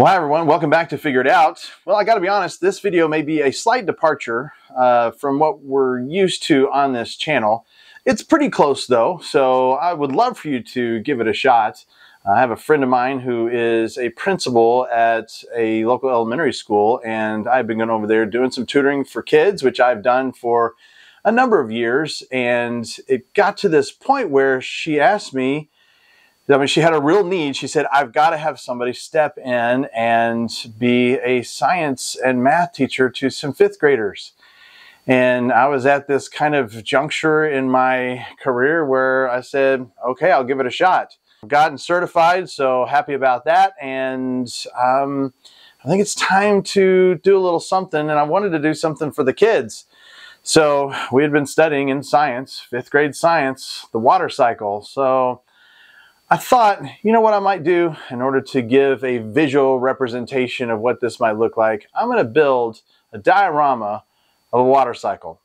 Well, hi everyone, welcome back to Figure It Out. Well, I gotta be honest, this video may be a slight departure uh, from what we're used to on this channel. It's pretty close though, so I would love for you to give it a shot. I have a friend of mine who is a principal at a local elementary school, and I've been going over there doing some tutoring for kids, which I've done for a number of years. And it got to this point where she asked me, I mean, she had a real need. She said, I've got to have somebody step in and be a science and math teacher to some fifth graders. And I was at this kind of juncture in my career where I said, okay, I'll give it a shot. I've gotten certified, so happy about that. And um, I think it's time to do a little something. And I wanted to do something for the kids. So we had been studying in science, fifth grade science, the water cycle. So I thought, you know what I might do in order to give a visual representation of what this might look like? I'm going to build a diorama of a water cycle.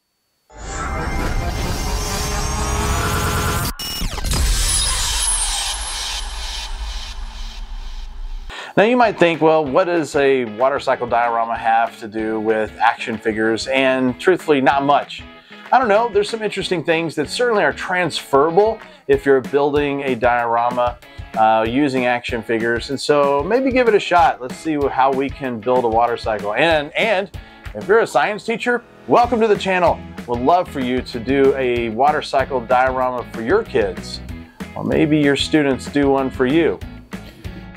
Now you might think, well, what does a water cycle diorama have to do with action figures? And truthfully, not much. I don't know, there's some interesting things that certainly are transferable if you're building a diorama uh, using action figures. And so maybe give it a shot. Let's see how we can build a water cycle. And, and if you're a science teacher, welcome to the channel. We'd love for you to do a water cycle diorama for your kids. Or maybe your students do one for you.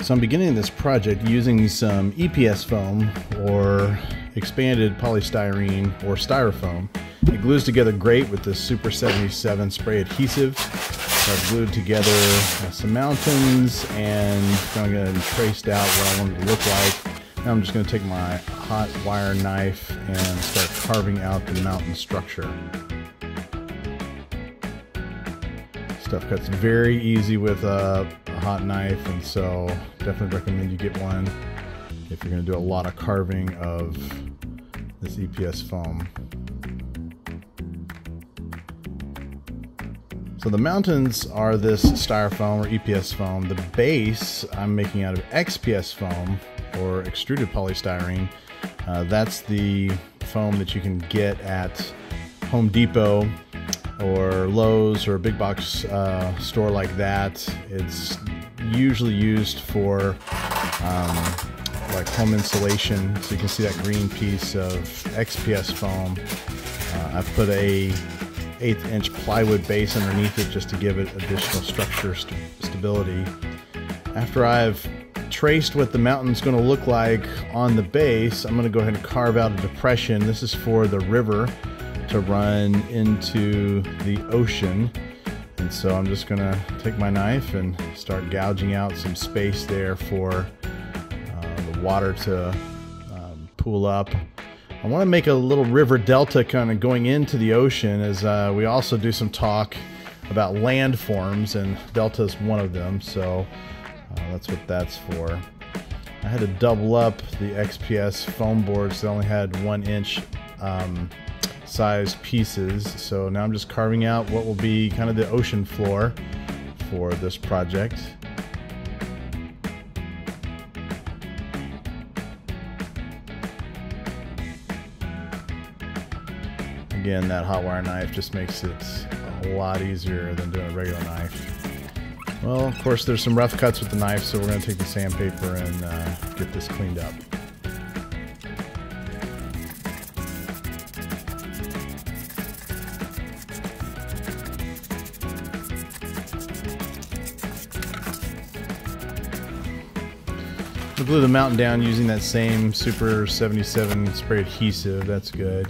So I'm beginning this project using some EPS foam or expanded polystyrene or styrofoam. It glues together great with the Super 77 spray adhesive. So I've glued together uh, some mountains and I'm going to traced out what I want it to look like. Now I'm just going to take my hot wire knife and start carving out the mountain structure. Stuff cuts very easy with a, a hot knife and so definitely recommend you get one if you're going to do a lot of carving of this EPS foam. So the mountains are this styrofoam or EPS foam. The base I'm making out of XPS foam or extruded polystyrene. Uh, that's the foam that you can get at Home Depot or Lowe's or a big box uh, store like that. It's usually used for um, like home insulation. So you can see that green piece of XPS foam. Uh, I've put a eighth inch plywood base underneath it just to give it additional structure st stability. After I've traced what the mountain's going to look like on the base, I'm going to go ahead and carve out a depression. This is for the river to run into the ocean. And so I'm just going to take my knife and start gouging out some space there for uh, the water to um, pool up I want to make a little river delta kind of going into the ocean as uh, we also do some talk about landforms and delta is one of them so uh, that's what that's for. I had to double up the XPS foam boards that only had one inch um, size pieces so now I'm just carving out what will be kind of the ocean floor for this project. Again, that hot wire knife just makes it a lot easier than doing a regular knife. Well, of course, there's some rough cuts with the knife, so we're going to take the sandpaper and uh, get this cleaned up. We'll glue the mountain down using that same Super 77 spray adhesive. That's good.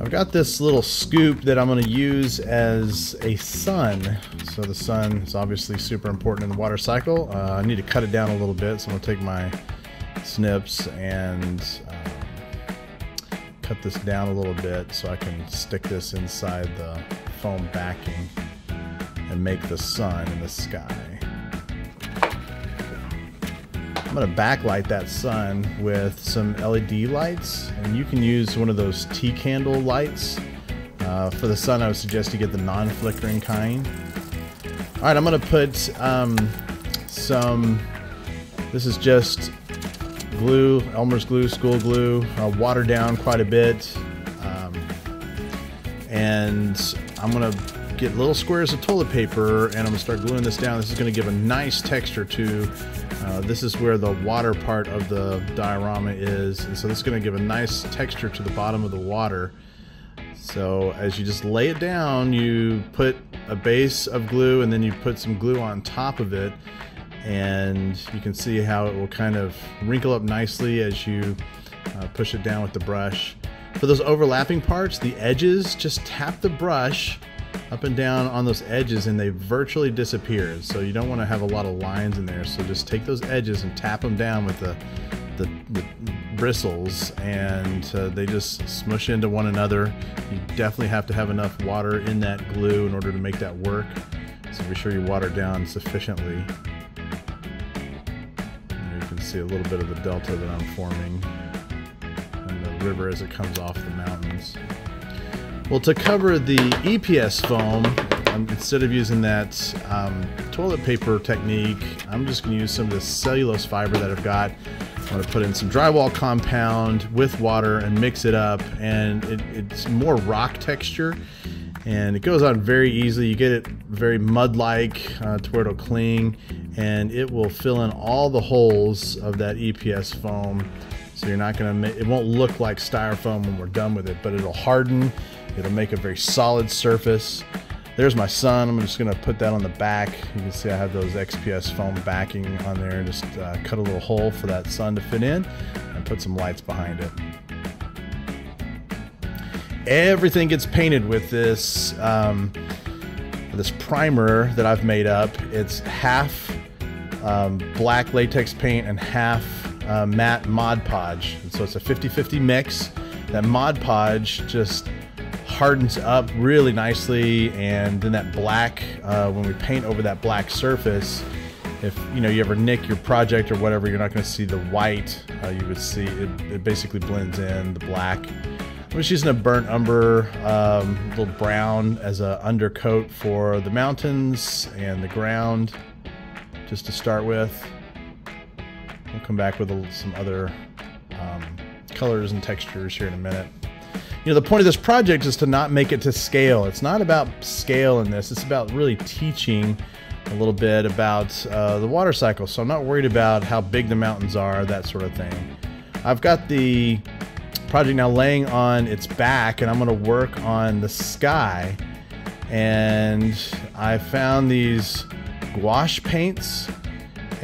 I've got this little scoop that I'm going to use as a sun. So the sun is obviously super important in the water cycle. Uh, I need to cut it down a little bit, so I'm going to take my snips and um, cut this down a little bit so I can stick this inside the foam backing and make the sun in the sky. I'm to backlight that sun with some LED lights and you can use one of those tea candle lights. Uh, for the sun I would suggest you get the non-flickering kind. Alright, I'm going to put um, some, this is just glue, Elmer's glue, school glue, uh, watered down quite a bit. Um, and I'm gonna get little squares of toilet paper and I'm gonna start gluing this down. This is gonna give a nice texture to, uh, this is where the water part of the diorama is. And so this is gonna give a nice texture to the bottom of the water. So as you just lay it down, you put a base of glue and then you put some glue on top of it and you can see how it will kind of wrinkle up nicely as you uh, push it down with the brush. For those overlapping parts, the edges, just tap the brush up and down on those edges and they virtually disappear. So you don't want to have a lot of lines in there. So just take those edges and tap them down with the, the, the bristles and uh, they just smush into one another. You definitely have to have enough water in that glue in order to make that work. So be sure you water down sufficiently And you can see a little bit of the delta that I'm forming and the river as it comes off the mountains. Well, to cover the EPS foam, I'm, instead of using that um, toilet paper technique, I'm just going to use some of this cellulose fiber that I've got. I'm going to put in some drywall compound with water and mix it up, and it, it's more rock texture and it goes on very easily. You get it very mud-like uh, to where it'll cling, and it will fill in all the holes of that EPS foam. So you're not gonna, it won't look like styrofoam when we're done with it, but it'll harden. It'll make a very solid surface. There's my sun. I'm just gonna put that on the back. You can see I have those XPS foam backing on there. Just uh, cut a little hole for that sun to fit in and put some lights behind it everything gets painted with this um, this primer that I've made up. It's half um, black latex paint and half uh, matte Mod Podge. And so it's a 50-50 mix. That Mod Podge just hardens up really nicely and then that black, uh, when we paint over that black surface, if you know you ever nick your project or whatever, you're not going to see the white. Uh, you would see it, it basically blends in the black I'm just using a burnt umber, um, little brown as a undercoat for the mountains and the ground, just to start with. We'll come back with a, some other um, colors and textures here in a minute. You know, the point of this project is to not make it to scale. It's not about scale in this. It's about really teaching a little bit about uh, the water cycle. So I'm not worried about how big the mountains are, that sort of thing. I've got the project now laying on its back and I'm going to work on the sky. And I found these gouache paints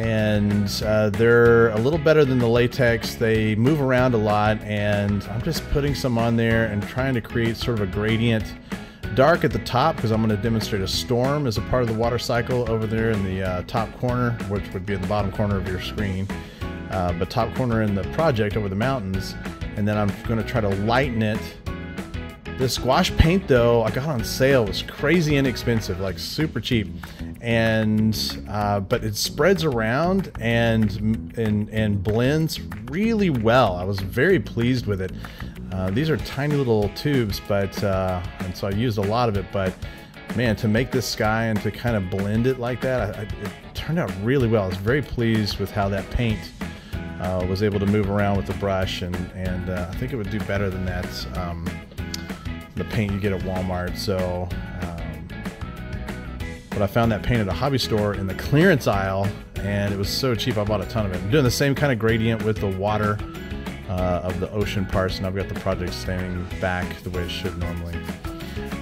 and uh, they're a little better than the latex. They move around a lot and I'm just putting some on there and trying to create sort of a gradient. Dark at the top because I'm going to demonstrate a storm as a part of the water cycle over there in the uh, top corner, which would be in the bottom corner of your screen. Uh, but top corner in the project over the mountains and then I'm going to try to lighten it. This gouache paint though, I got on sale, was crazy inexpensive, like super cheap, and uh, but it spreads around and and and blends really well. I was very pleased with it. Uh, these are tiny little tubes, but uh, and so I used a lot of it. But man, to make this sky and to kind of blend it like that, I, it turned out really well. I was very pleased with how that paint uh, was able to move around with the brush, and and uh, I think it would do better than that. Um, the paint you get at Walmart. So, but I found that paint at a hobby store in the clearance aisle, and it was so cheap. I bought a ton of it. I'm doing the same kind of gradient with the water uh, of the ocean parts, and I've got the project standing back the way it should normally.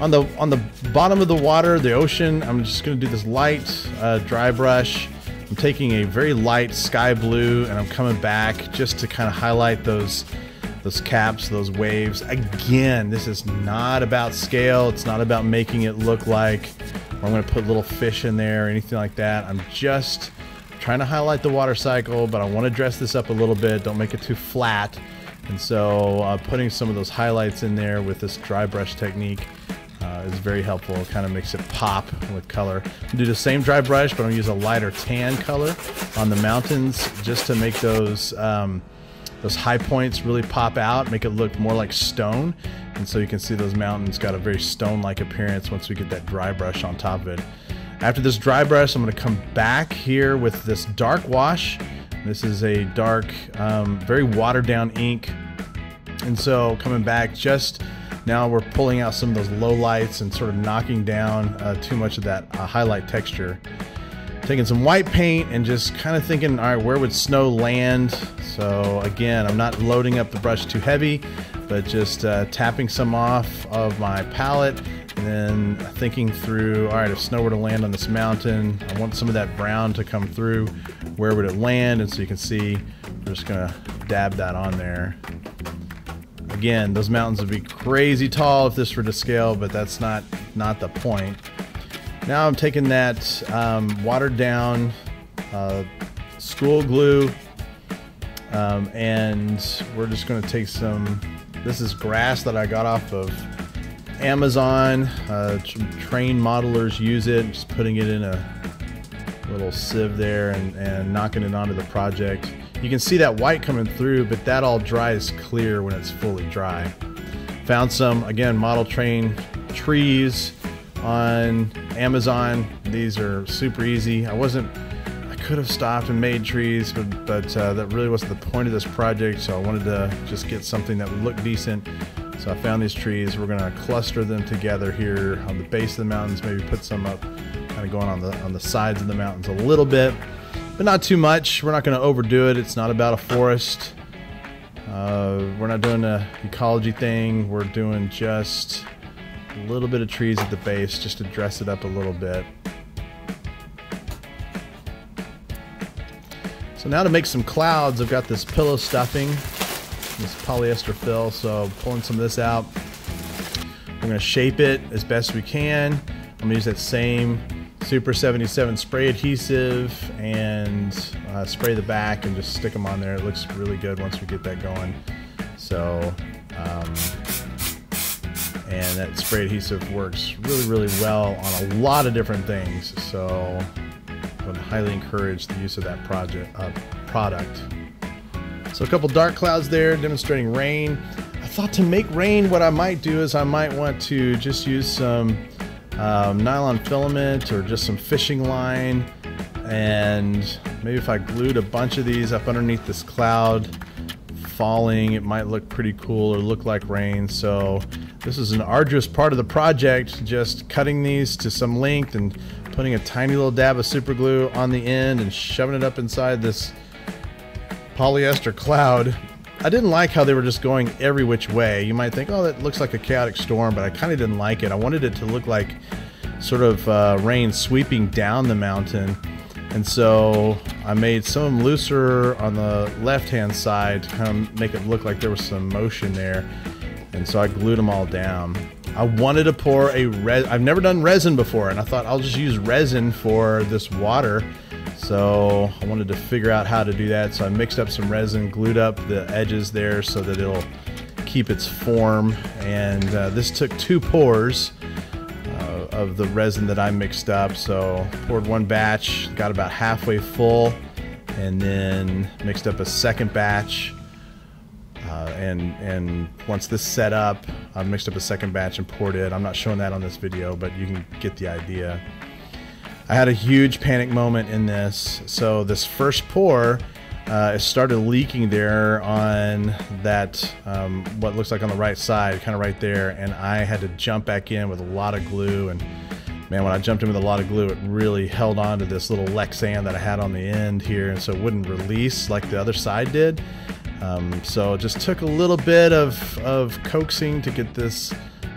On the on the bottom of the water, the ocean, I'm just going to do this light uh, dry brush I'm taking a very light sky blue and I'm coming back just to kind of highlight those those caps, those waves. Again, this is not about scale. It's not about making it look like I'm going to put little fish in there or anything like that. I'm just trying to highlight the water cycle, but I want to dress this up a little bit. Don't make it too flat. And so uh, putting some of those highlights in there with this dry brush technique uh, is very helpful. It kind of makes it pop with color. do the same dry brush, but I'm gonna use a lighter tan color on the mountains just to make those um, those high points really pop out, make it look more like stone. And so you can see those mountains got a very stone-like appearance once we get that dry brush on top of it. After this dry brush, I'm gonna come back here with this dark wash. This is a dark, um, very watered down ink. And so coming back just now we're pulling out some of those low lights and sort of knocking down uh, too much of that uh, highlight texture. Taking some white paint and just kind of thinking, all right, where would snow land? So again, I'm not loading up the brush too heavy, but just uh, tapping some off of my palette and then thinking through, all right, if snow were to land on this mountain, I want some of that brown to come through. Where would it land? And so you can see, I'm just gonna dab that on there. Again, those mountains would be crazy tall if this were to scale, but that's not, not the point. Now I'm taking that um, watered down uh, school glue um, and we're just going to take some, this is grass that I got off of Amazon. Uh, train modelers use it, just putting it in a little sieve there and, and knocking it onto the project. You can see that white coming through, but that all dries clear when it's fully dry. Found some, again, model train trees on Amazon. These are super easy. I wasn't, I could have stopped and made trees, but, but uh, that really wasn't the point of this project. So I wanted to just get something that would look decent. So I found these trees. We're gonna cluster them together here on the base of the mountains, maybe put some up kind of going on the, on the sides of the mountains a little bit but not too much. We're not going to overdo it. It's not about a forest. Uh, we're not doing a ecology thing. We're doing just a little bit of trees at the base just to dress it up a little bit. So now to make some clouds, I've got this pillow stuffing, this polyester fill. So pulling some of this out. We're going to shape it as best we can. I'm to use that same Super 77 spray adhesive and uh, spray the back and just stick them on there. It looks really good once we get that going. So, um, and that spray adhesive works really, really well on a lot of different things. So, I would highly encourage the use of that project uh, product. So, a couple dark clouds there demonstrating rain. I thought to make rain, what I might do is I might want to just use some um, nylon filament or just some fishing line and maybe if I glued a bunch of these up underneath this cloud falling it might look pretty cool or look like rain so this is an arduous part of the project just cutting these to some length and putting a tiny little dab of super glue on the end and shoving it up inside this polyester cloud I didn't like how they were just going every which way. You might think, oh, that looks like a chaotic storm, but I kind of didn't like it. I wanted it to look like sort of uh, rain sweeping down the mountain. And so I made some of them looser on the left-hand side to kind of make it look like there was some motion there. And so I glued them all down. I wanted to pour a res. I've never done resin before, and I thought I'll just use resin for this water so I wanted to figure out how to do that. So I mixed up some resin, glued up the edges there so that it'll keep its form. And uh, this took two pours uh, of the resin that I mixed up. So poured one batch, got about halfway full, and then mixed up a second batch. Uh, and and once this set up, I mixed up a second batch and poured it. I'm not showing that on this video, but you can get the idea. I had a huge panic moment in this. So this first pour, uh, it started leaking there on that um, what looks like on the right side, kind of right there, and I had to jump back in with a lot of glue. And man, when I jumped in with a lot of glue, it really held on to this little Lexan that I had on the end here, and so it wouldn't release like the other side did. Um, so it just took a little bit of, of coaxing to get this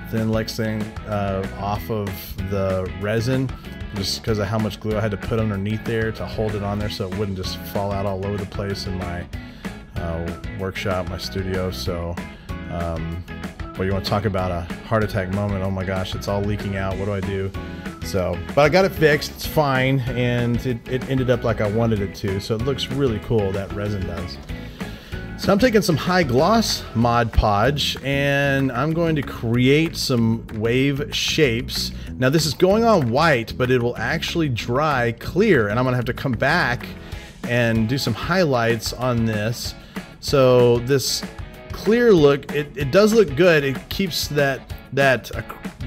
thin Lexan uh, off of the resin just because of how much glue I had to put underneath there to hold it on there so it wouldn't just fall out all over the place in my uh, workshop, my studio. So, um, but you want to talk about a heart attack moment? Oh my gosh, it's all leaking out. What do I do? So, but I got it fixed. It's fine, and it, it ended up like I wanted it to. So it looks really cool. That resin does. So I'm taking some high gloss Mod Podge and I'm going to create some wave shapes. Now this is going on white, but it will actually dry clear and I'm gonna have to come back and do some highlights on this. So this clear look, it, it does look good. It keeps that, that,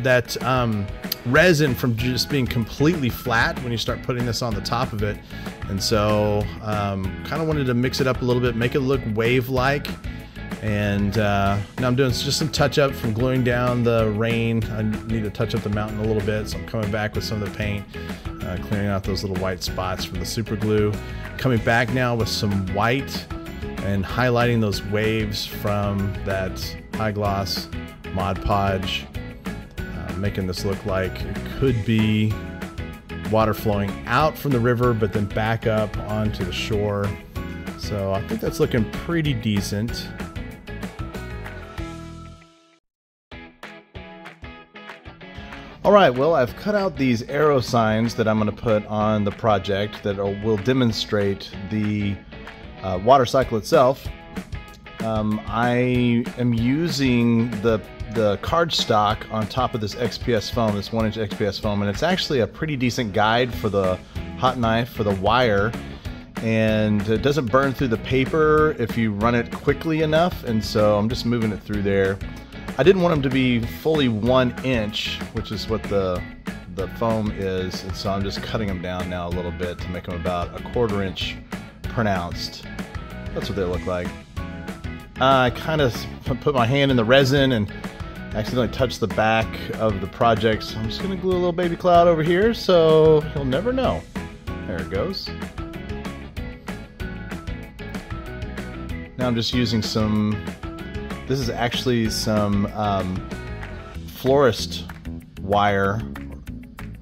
that um, resin from just being completely flat when you start putting this on the top of it. And so um, kind of wanted to mix it up a little bit, make it look wave-like. And uh, now I'm doing just some touch up from gluing down the rain. I need to touch up the mountain a little bit, so I'm coming back with some of the paint, uh, clearing out those little white spots from the super glue. Coming back now with some white and highlighting those waves from that high gloss Mod Podge, making this look like it could be water flowing out from the river, but then back up onto the shore. So I think that's looking pretty decent. All right, well, I've cut out these arrow signs that I'm going to put on the project that will demonstrate the uh, water cycle itself. Um, I am using the the cardstock on top of this XPS foam, this one inch XPS foam, and it's actually a pretty decent guide for the hot knife for the wire. And it doesn't burn through the paper if you run it quickly enough, and so I'm just moving it through there. I didn't want them to be fully one inch, which is what the the foam is, and so I'm just cutting them down now a little bit to make them about a quarter inch pronounced. That's what they look like. I kind of put my hand in the resin and accidentally touched the back of the project. So I'm just gonna glue a little baby cloud over here so he'll never know. There it goes. Now I'm just using some, this is actually some um, florist wire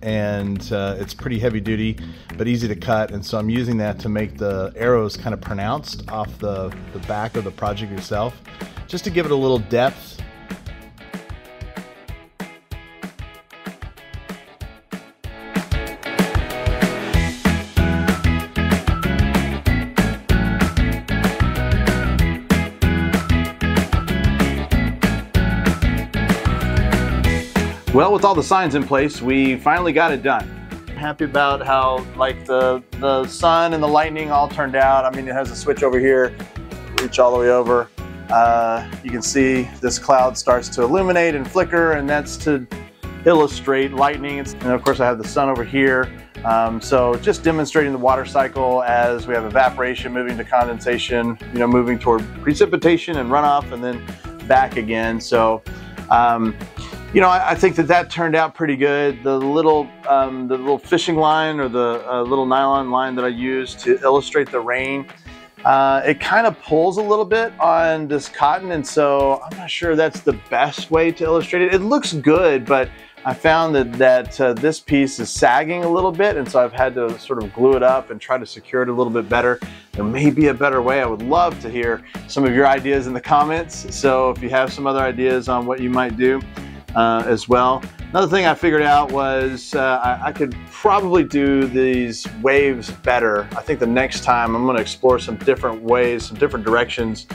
and uh, it's pretty heavy duty but easy to cut and so I'm using that to make the arrows kind of pronounced off the, the back of the project itself just to give it a little depth with all the signs in place, we finally got it done. Happy about how like the, the sun and the lightning all turned out. I mean, it has a switch over here, reach all the way over. Uh, you can see this cloud starts to illuminate and flicker and that's to illustrate lightning. And of course I have the sun over here. Um, so just demonstrating the water cycle as we have evaporation moving to condensation, you know, moving toward precipitation and runoff and then back again. So um, you know, I, I, think that that turned out pretty good. The little, um, the little fishing line or the uh, little nylon line that I used to illustrate the rain, uh, it kind of pulls a little bit on this cotton, and so I'm not sure that's the best way to illustrate it. It looks good, but I found that, that uh, this piece is sagging a little bit, and so I've had to sort of glue it up and try to secure it a little bit better. There may be a better way. I would love to hear some of your ideas in the comments. So if you have some other ideas on what you might do, uh, as well. Another thing I figured out was uh, I, I, could probably do these waves better. I think the next time I'm going to explore some different ways, some different directions.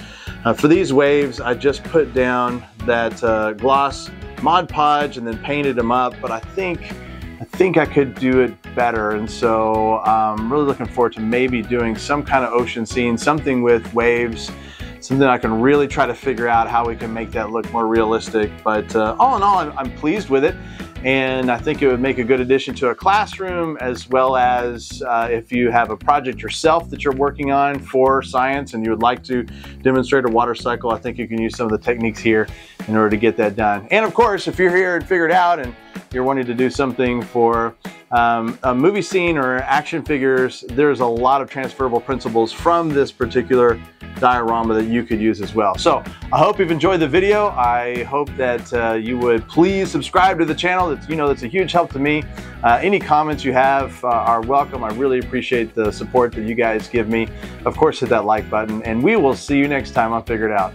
Uh, for these waves, I just put down that uh, gloss Mod Podge and then painted them up, but I think I think I could do it better. And so I'm um, really looking forward to maybe doing some kind of ocean scene, something with waves something I can really try to figure out how we can make that look more realistic. But uh, all in all, I'm, I'm, pleased with it. And I think it would make a good addition to a classroom as well as uh, if you have a project yourself that you're working on for science and you would like to demonstrate a water cycle, I think you can use some of the techniques here in order to get that done. And of course, if you're here and figured out and you're wanting to do something for um, a movie scene or action figures, there's a lot of transferable principles from this particular diorama that you could use as well. So I hope you've enjoyed the video. I hope that uh, you would please subscribe to the channel. That's, you know, that's a huge help to me. Uh, any comments you have uh, are welcome. I really appreciate the support that you guys give me. Of course, hit that like button and we will see you next time on Figure It Out.